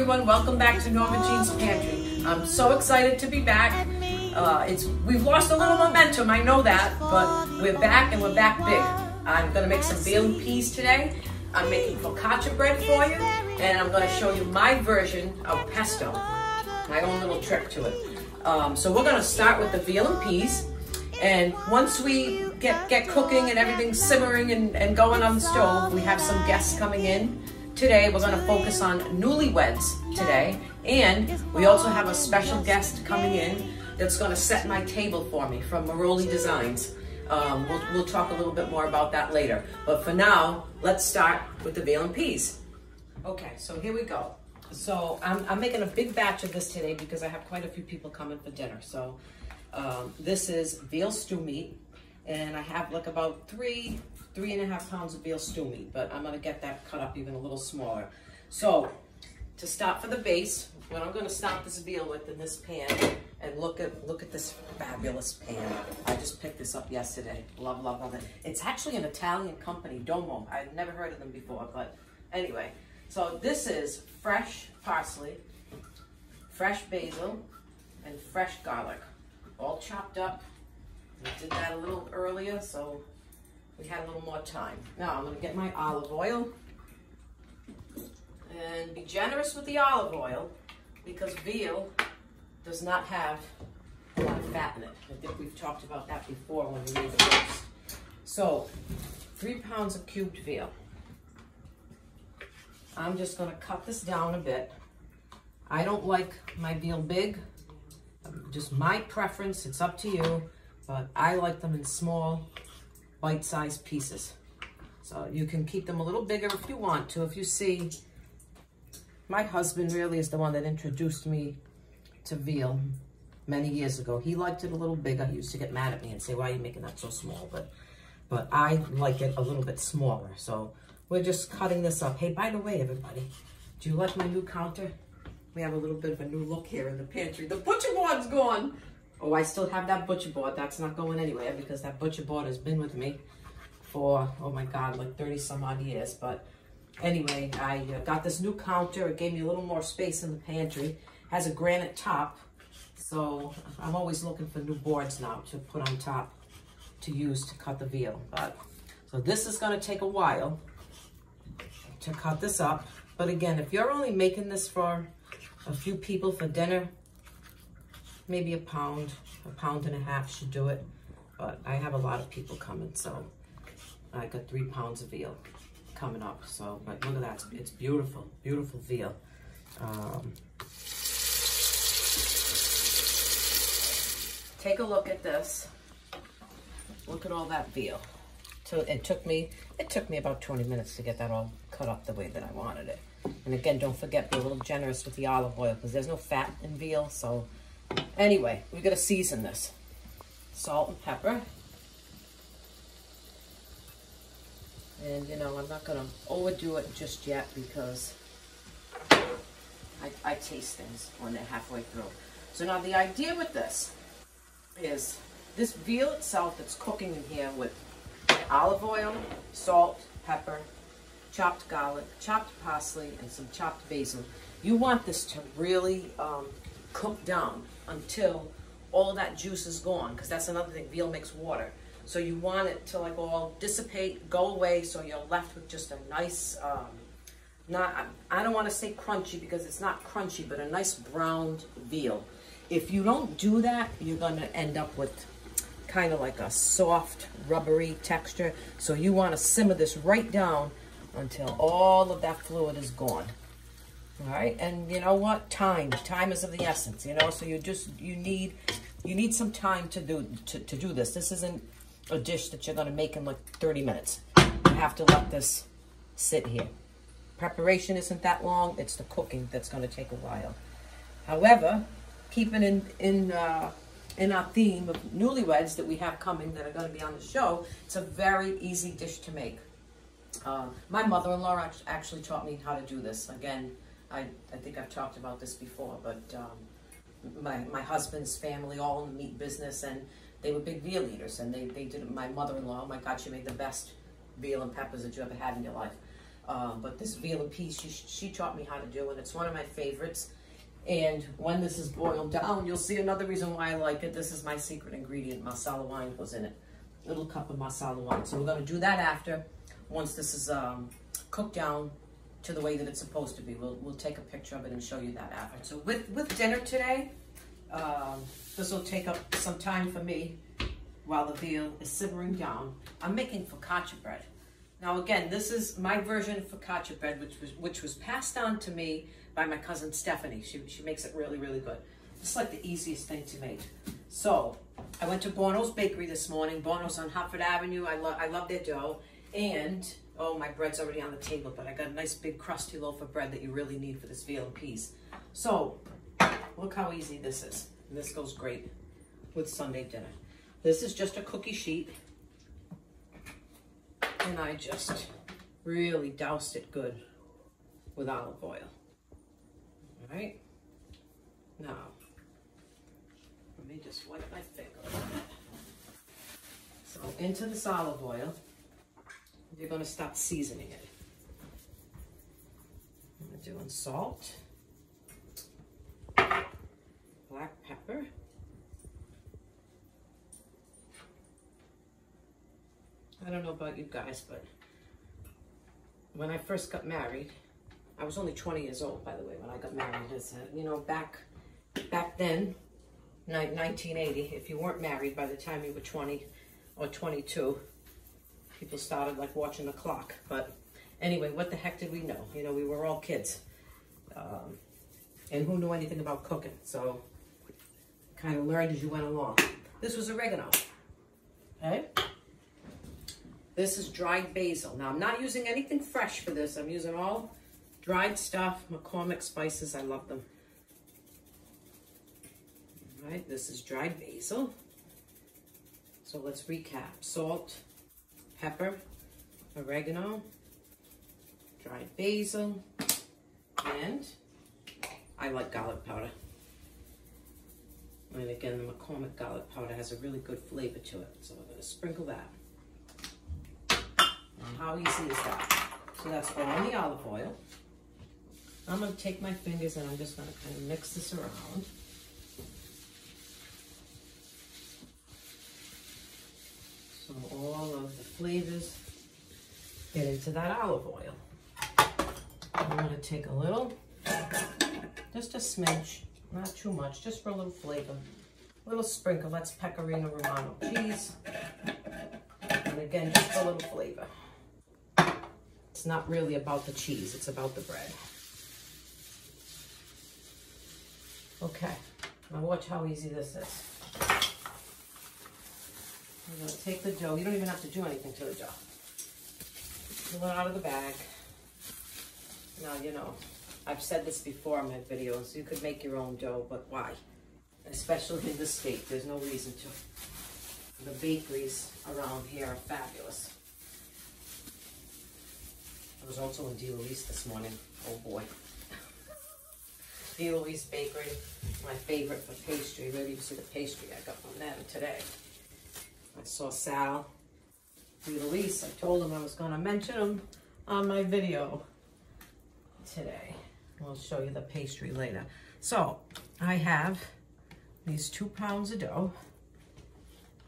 everyone. Welcome back to Norma Jean's Pantry. I'm so excited to be back. Uh, it's We've lost a little momentum, I know that, but we're back and we're back big. I'm gonna make some veal and peas today. I'm making focaccia bread for you, and I'm gonna show you my version of pesto, my own little trick to it. Um, so we're gonna start with the veal and peas, and once we get, get cooking and everything simmering and, and going on the stove, we have some guests coming in. Today, we're gonna focus on newlyweds today, and we also have a special guest coming in that's gonna set my table for me from Merolli Designs. Um, we'll, we'll talk a little bit more about that later. But for now, let's start with the veal and peas. Okay, so here we go. So I'm, I'm making a big batch of this today because I have quite a few people coming for dinner. So um, this is veal stew meat, and I have like about three, three and a half pounds of veal stew meat, but I'm gonna get that cut up even a little smaller. So to start for the base, what I'm gonna start this veal with in this pan, and look at look at this fabulous pan. I just picked this up yesterday. Love, love, love it. It's actually an Italian company, Domo. I've never heard of them before, but anyway. So this is fresh parsley, fresh basil, and fresh garlic, all chopped up. We did that a little earlier, so we had a little more time. Now I'm gonna get my olive oil and be generous with the olive oil because veal does not have a lot of fat in it. I think we've talked about that before when we made the roast. So, three pounds of cubed veal. I'm just gonna cut this down a bit. I don't like my veal big, just my preference, it's up to you, but I like them in small, bite-sized pieces. So you can keep them a little bigger if you want to. If you see, my husband really is the one that introduced me to veal many years ago. He liked it a little bigger. He used to get mad at me and say, why are you making that so small? But, but I like it a little bit smaller. So we're just cutting this up. Hey, by the way, everybody, do you like my new counter? We have a little bit of a new look here in the pantry. The butcher board's gone. Oh, I still have that butcher board. That's not going anywhere because that butcher board has been with me for, oh my God, like 30 some odd years. But anyway, I uh, got this new counter. It gave me a little more space in the pantry. Has a granite top. So I'm always looking for new boards now to put on top to use to cut the veal. But So this is gonna take a while to cut this up. But again, if you're only making this for a few people for dinner, maybe a pound, a pound and a half should do it. But I have a lot of people coming, so I got three pounds of veal coming up. So, but look at that, it's, beautiful, beautiful veal. Um, take a look at this. Look at all that veal. So it took me, it took me about 20 minutes to get that all cut up the way that I wanted it. And again, don't forget, be a little generous with the olive oil because there's no fat in veal. So anyway, we got to season this. Salt and pepper. And you know, I'm not going to overdo it just yet because I, I taste things when they're halfway through. So now the idea with this is this veal itself that's cooking in here with olive oil, salt, pepper, chopped garlic, chopped parsley, and some chopped basil. You want this to really um, cook down until all that juice is gone, because that's another thing, veal makes water. So you want it to like all dissipate, go away, so you're left with just a nice, um, not, I don't want to say crunchy because it's not crunchy, but a nice browned veal. If you don't do that, you're going to end up with kind of like a soft, rubbery texture. So you want to simmer this right down until all of that fluid is gone. All right, and you know what? Time, time is of the essence, you know, so you just, you need, you need some time to do, to, to do this. This isn't a dish that you're gonna make in like 30 minutes. You have to let this sit here. Preparation isn't that long, it's the cooking that's gonna take a while. However, keeping in, in, uh, in our theme of newlyweds that we have coming that are gonna be on the show, it's a very easy dish to make. Uh, my mother-in-law actually taught me how to do this. Again, I, I think I've talked about this before, but um, my, my husband's family, all in the meat business, and they were big veal eaters, and they, they did, my mother-in-law, oh my God, she made the best veal and peppers that you ever had in your life. Um, but this veal and peas, she, she taught me how to do, and it's one of my favorites. And when this is boiled down, you'll see another reason why I like it. This is my secret ingredient. Marsala wine goes in it. Little cup of Marsala wine. So we're going to do that after, once this is um, cooked down to the way that it's supposed to be. We'll, we'll take a picture of it and show you that after. So with, with dinner today, um, this will take up some time for me while the veal is simmering down. I'm making focaccia bread. Now again, this is my version of focaccia bread, which was which was passed on to me by my cousin Stephanie. She, she makes it really, really good. It's like the easiest thing to make. So I went to Bono's Bakery this morning. Bono's on Hartford Avenue. I love I love their dough. And oh, my bread's already on the table, but I got a nice big crusty loaf of bread that you really need for this veal and peas. So look how easy this is. And this goes great with Sunday dinner. This is just a cookie sheet and I just really doused it good with olive oil. All right, now let me just wipe my finger. So into this olive oil, you're going to start seasoning it. I'm doing salt, black pepper, I don't know about you guys, but when I first got married, I was only 20 years old, by the way, when I got married. A, uh, you know, back back then, 1980, if you weren't married by the time you were 20 or 22, people started like watching the clock. But anyway, what the heck did we know? You know, we were all kids. Um, and who knew anything about cooking? So kind of learned as you went along. This was oregano. Okay? This is dried basil. Now, I'm not using anything fresh for this. I'm using all dried stuff, McCormick spices. I love them. All right, this is dried basil. So let's recap. Salt, pepper, oregano, dried basil, and I like garlic powder. And again, the McCormick garlic powder has a really good flavor to it. So we're going to sprinkle that. How easy is that? So that's all in the olive oil. I'm going to take my fingers and I'm just going to kind of mix this around. All of the flavors get into that olive oil. I'm going to take a little, just a smidge, not too much, just for a little flavor. A little sprinkle, that's Pecorino Romano cheese. And again, just a little flavor. It's not really about the cheese, it's about the bread. Okay, now watch how easy this is. I'm gonna take the dough. You don't even have to do anything to the dough. Pull it out of the bag. Now, you know, I've said this before in my videos, you could make your own dough, but why? Especially in the state, there's no reason to. The bakeries around here are fabulous I was also in D. Louise this morning. Oh boy. D. Louise Bakery, my favorite for pastry. Maybe you see the pastry I got from them today. I saw Sal. Louise. I told him I was going to mention him on my video today. We'll show you the pastry later. So, I have these two pounds of dough.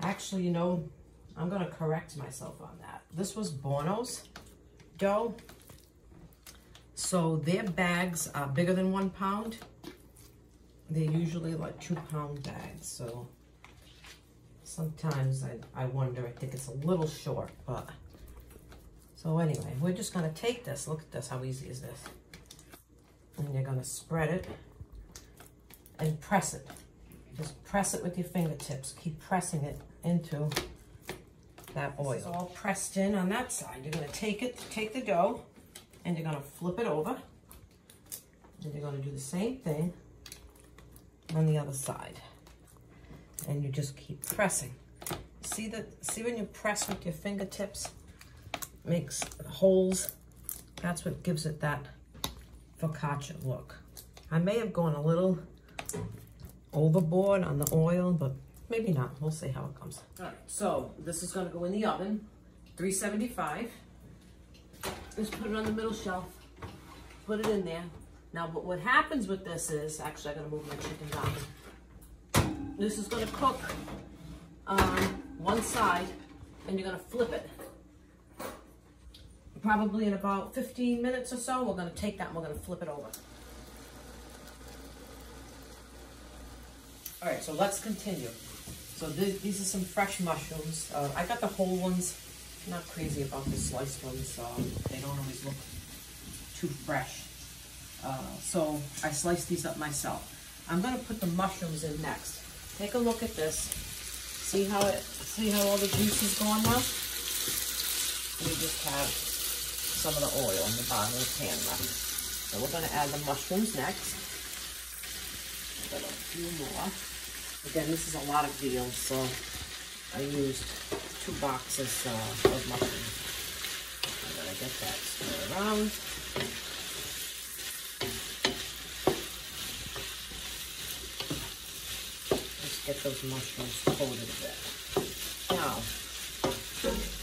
Actually, you know, I'm going to correct myself on that. This was Bono's dough. So their bags are bigger than one pound. They're usually like two pound bags. So sometimes I, I wonder, I think it's a little short, but so anyway, we're just gonna take this. Look at this, how easy is this? And you're gonna spread it and press it. Just press it with your fingertips. Keep pressing it into that oil. It's all pressed in on that side. You're gonna take it, take the dough, and you're gonna flip it over. And you're gonna do the same thing on the other side. And you just keep pressing. See that? See when you press with your fingertips, makes holes. That's what gives it that focaccia look. I may have gone a little overboard on the oil, but maybe not. We'll see how it comes. All right, so this is gonna go in the oven, 375. Just put it on the middle shelf. Put it in there. Now, what happens with this is, actually, I gotta move my chicken down. This is gonna cook on one side, and you're gonna flip it. Probably in about 15 minutes or so, we're gonna take that and we're gonna flip it over. All right, so let's continue. So th these are some fresh mushrooms. Uh, I got the whole ones. I'm not crazy about the sliced ones. Um, they don't always look too fresh. Uh, so I sliced these up myself. I'm gonna put the mushrooms in next. Take a look at this. See how it, see how all the juice is going now? We just have some of the oil in the bottom of the pan left. So we're gonna add the mushrooms next. a few more. Again, this is a lot of veal, so I used two boxes uh, of mushrooms. I'm gonna get that stir around. Get those mushrooms coated a bit. Now,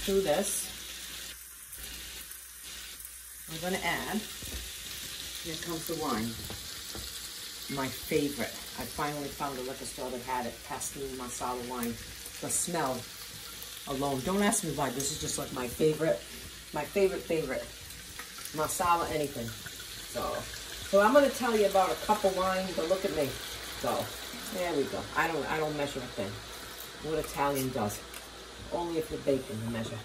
to this, I'm gonna add, here comes the wine my favorite. I finally found a liquor store that had it, Pastene Marsala wine. The smell alone. Don't ask me why. This is just like my favorite, my favorite, favorite. Marsala anything. So, so I'm going to tell you about a cup of wine, but look at me. So, there we go. I don't, I don't measure a thing. What Italian does. Only if you're baking, you measure.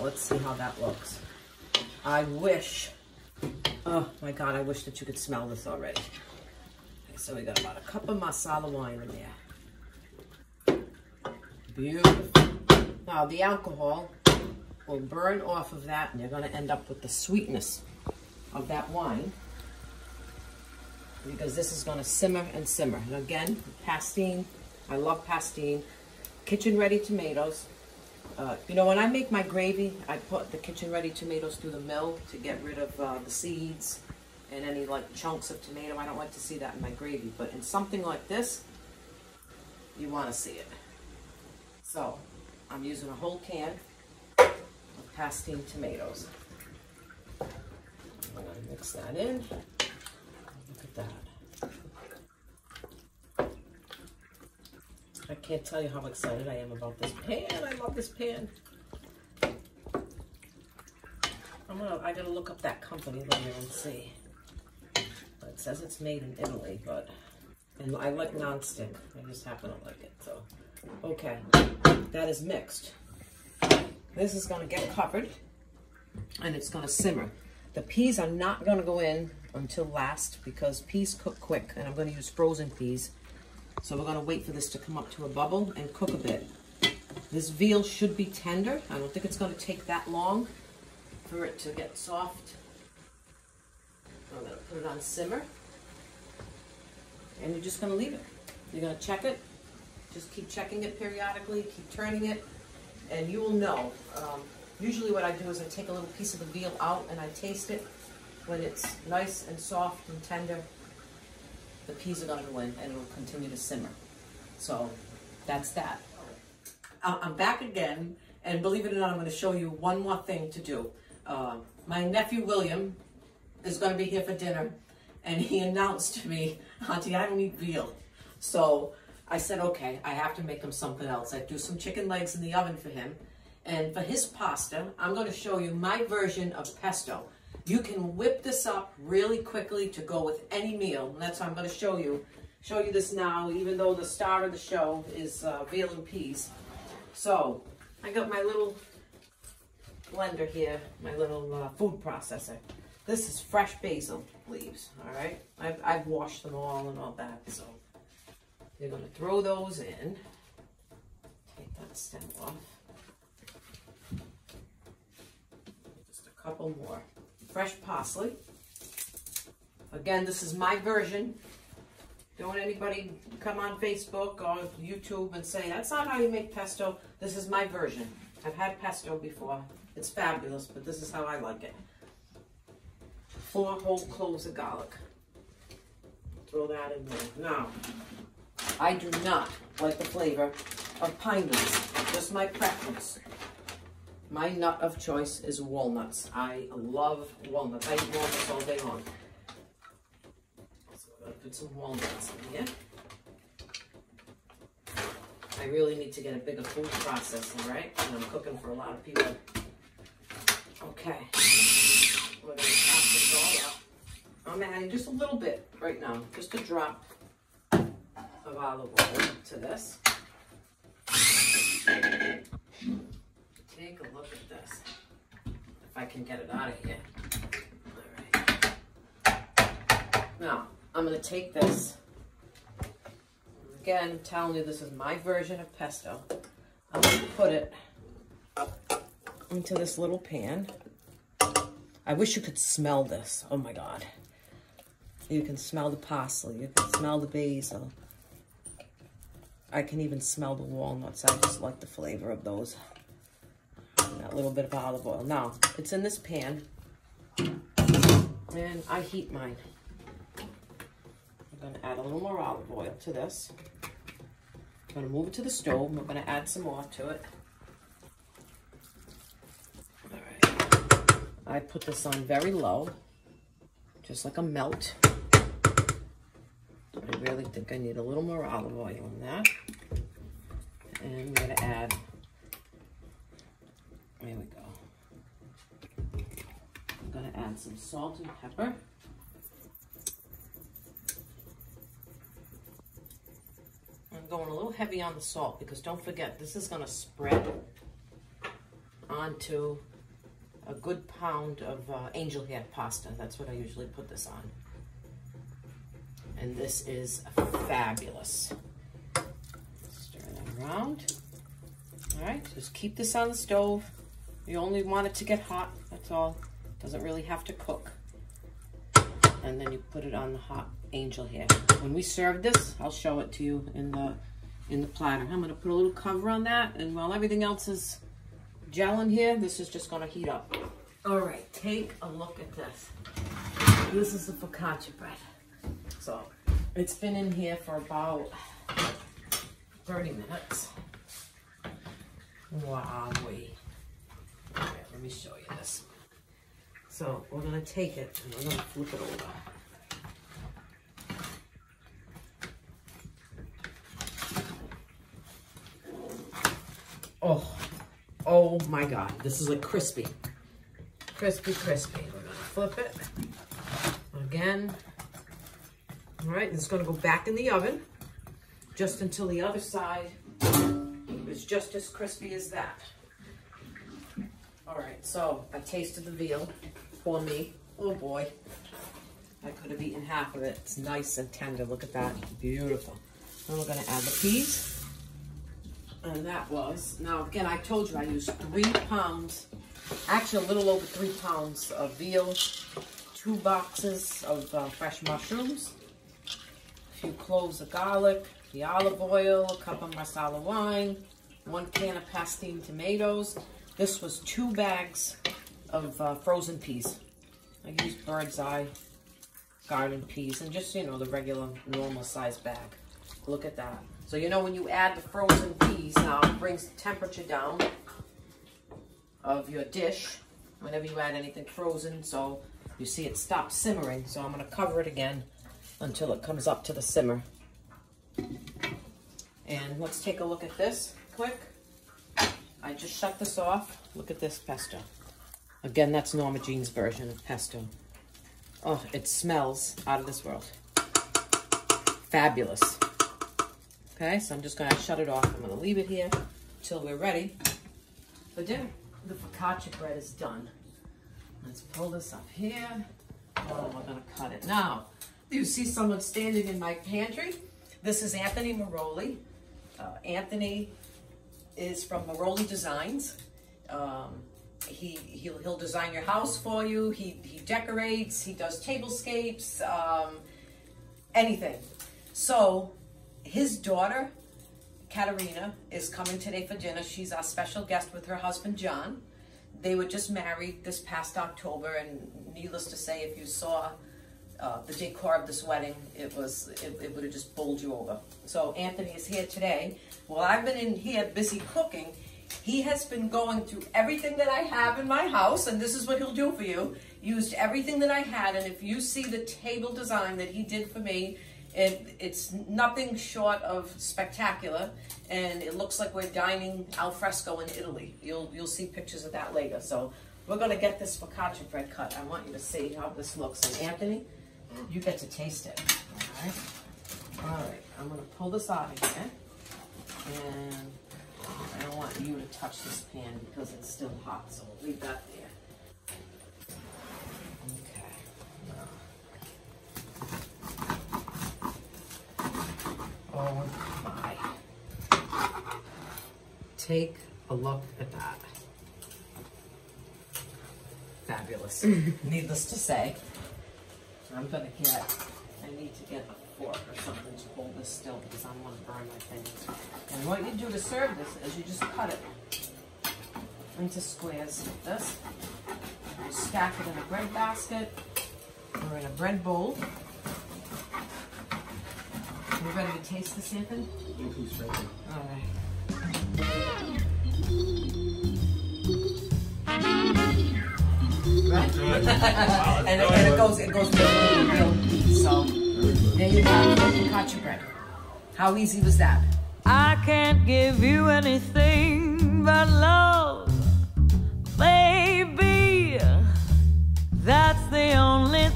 let's see how that looks. I wish, oh my God, I wish that you could smell this already. So we got about a cup of Marsala wine in there. Beautiful. Now the alcohol will burn off of that and you're going to end up with the sweetness of that wine because this is going to simmer and simmer. And again, Pastene, I love Pastene. Kitchen ready tomatoes. Uh, you know, when I make my gravy, I put the kitchen ready tomatoes through the mill to get rid of uh, the seeds and any like chunks of tomato. I don't like to see that in my gravy, but in something like this, you want to see it. So I'm using a whole can of Pastene tomatoes. I'm going to mix that in. That. I can't tell you how excited I am about this pan. I love this pan. I'm gonna, I gotta look up that company later and see. It says it's made in Italy, but, and I like nonstick. I just happen to like it, so. Okay, that is mixed. This is gonna get covered and it's gonna simmer. The peas are not gonna go in until last because peas cook quick and I'm gonna use frozen peas. So we're gonna wait for this to come up to a bubble and cook a bit. This veal should be tender. I don't think it's gonna take that long for it to get soft I'm gonna put it on simmer. And you're just gonna leave it. You're gonna check it. Just keep checking it periodically, keep turning it, and you will know. Um, usually what I do is I take a little piece of the veal out and I taste it. When it's nice and soft and tender, the peas are gonna go in and it'll continue to simmer. So that's that. I'm back again, and believe it or not, I'm gonna show you one more thing to do. Uh, my nephew William is going to be here for dinner. And he announced to me, Auntie, I don't eat veal. So I said, okay, I have to make him something else. I do some chicken legs in the oven for him. And for his pasta, I'm going to show you my version of pesto. You can whip this up really quickly to go with any meal. And that's why I'm going to show you. Show you this now, even though the star of the show is uh, veal and peas. So, I got my little blender here, my little uh, food processor. This is fresh basil leaves, all right? I've, I've washed them all and all that, so you're gonna throw those in. Take that stem off. Just a couple more. Fresh parsley. Again, this is my version. Don't anybody come on Facebook or YouTube and say, that's not how you make pesto. This is my version. I've had pesto before. It's fabulous, but this is how I like it four whole cloves of garlic. Throw that in there. Now, I do not like the flavor of pine nuts. Just my preference. My nut of choice is walnuts. I love walnuts. I eat walnuts all day long. So I'm gonna put some walnuts in here. I really need to get a bigger food processor, right? And I'm cooking for a lot of people. Okay. We're gonna top this all up. I'm adding just a little bit right now, just a drop of olive oil to this. Take a look at this. If I can get it out of here. All right. Now, I'm gonna take this. Again, telling you, this is my version of pesto. I'm gonna put it into this little pan. I wish you could smell this. Oh my God. You can smell the parsley. You can smell the basil. I can even smell the walnuts. I just like the flavor of those. And that little bit of olive oil. Now, it's in this pan. And I heat mine. I'm going to add a little more olive oil to this. I'm going to move it to the stove. We're going to add some more to it. All right. I put this on very low, just like a melt. I really think I need a little more olive oil in that. And I'm gonna add, there we go. I'm gonna add some salt and pepper. I'm going a little heavy on the salt because don't forget, this is gonna spread onto a good pound of uh, angel hair pasta. That's what I usually put this on. And this is fabulous. Stir that around. All right, just keep this on the stove. You only want it to get hot, that's all. Doesn't really have to cook. And then you put it on the hot angel hair. When we serve this, I'll show it to you in the in the platter. I'm gonna put a little cover on that, and while everything else is gelling here, this is just gonna heat up. All right, take a look at this. This is the focaccia bread. So it's been in here for about 30 minutes. Wow, wait. Right, let me show you this. So we're gonna take it and we're gonna flip it over. Oh, oh my God, this is like crispy. Crispy, crispy. We're gonna flip it. Again. All right, it's gonna go back in the oven just until the other side is just as crispy as that. All right, so I tasted the veal for me. Oh boy, I could have eaten half of it. It's nice and tender, look at that, beautiful. Then we're gonna add the peas. And that was, now again, I told you I used three pounds, actually a little over three pounds of veal, two boxes of uh, fresh mushrooms, a few cloves of garlic, the olive oil, a cup of marsala wine, one can of Pastene tomatoes. This was two bags of uh, frozen peas. I used bird's eye garden peas and just, you know, the regular normal size bag. Look at that. So you know when you add the frozen peas, now it brings the temperature down of your dish whenever you add anything frozen. So you see it stops simmering. So I'm going to cover it again until it comes up to the simmer. And let's take a look at this quick. I just shut this off. Look at this pesto. Again, that's Norma Jean's version of pesto. Oh, it smells out of this world. Fabulous. Okay, so I'm just gonna shut it off. I'm gonna leave it here till we're ready for dinner. The focaccia bread is done. Let's pull this up here. Oh, we're gonna cut it. Now, Do you see someone standing in my pantry? This is Anthony Merolli. Uh, Anthony is from Merolli Designs. Um, he, he'll, he'll design your house for you. He, he decorates, he does tablescapes, um, anything. So his daughter, Catarina, is coming today for dinner. She's our special guest with her husband, John. They were just married this past October, and needless to say, if you saw uh, the decor of this wedding, it was it, it would have just bowled you over. So Anthony is here today. Well, I've been in here busy cooking. He has been going through everything that I have in my house, and this is what he'll do for you. Used everything that I had, and if you see the table design that he did for me, it, it's nothing short of spectacular, and it looks like we're dining al fresco in Italy. You'll you'll see pictures of that later. So we're gonna get this focaccia bread cut. I want you to see how this looks. And Anthony, you get to taste it. All right. All right. I'm gonna pull this out of here, and I don't want you to touch this pan because it's still hot. So we'll leave that there. Okay. Oh my. Take a look at that. Fabulous. Needless to say. I'm gonna get, I need to get a fork or something to hold this still because I don't wanna burn my fingers. And what you do to serve this is you just cut it into squares like this. You stack it in a bread basket or in a bread bowl. You ready to taste this, Anthony? All right. Right? and, it, and it goes, it goes real, real deep. So there you have bread. How easy was that? I can't give you anything but love, baby. That's the only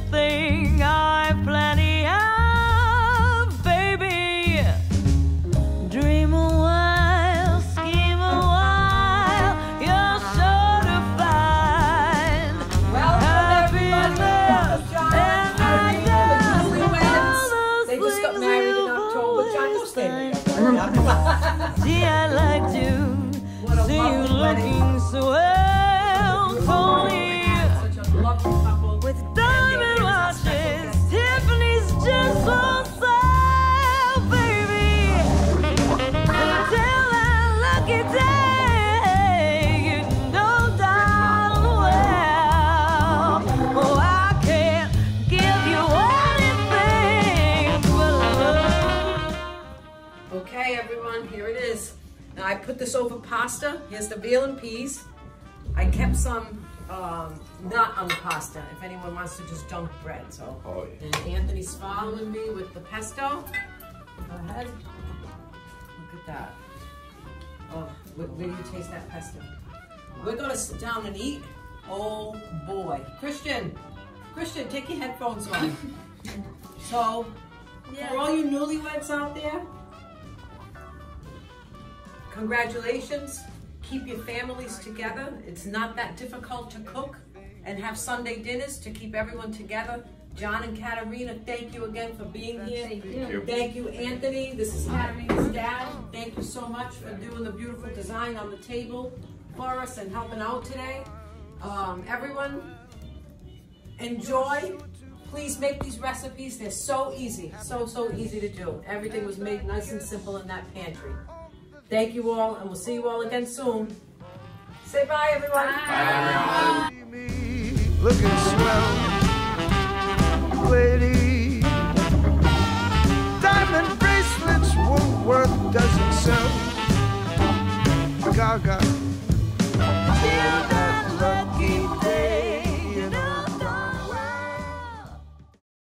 see put this over pasta. Here's the veal and peas. I kept some um, nut on the pasta if anyone wants to just dunk bread. So, Oh, yeah. and Anthony's following me with the pesto. Go ahead. Look at that. Oh, where, where do you taste that pesto? We're gonna sit down and eat. Oh boy, Christian, Christian, take your headphones off. so, for all you newlyweds out there, congratulations. Keep your families together. It's not that difficult to cook and have Sunday dinners to keep everyone together. John and Catarina, thank you again for being here. Thank you. Thank you, Anthony. This is Catarina's dad. Thank you so much for doing the beautiful design on the table for us and helping out today. Um, everyone, enjoy. Please make these recipes. They're so easy, so, so easy to do. Everything was made nice and simple in that pantry. Thank you all, and we'll see you all again soon. Say bye, everyone. me looking swell, lady. Diamond bracelets, Woolworth doesn't sell. Gaga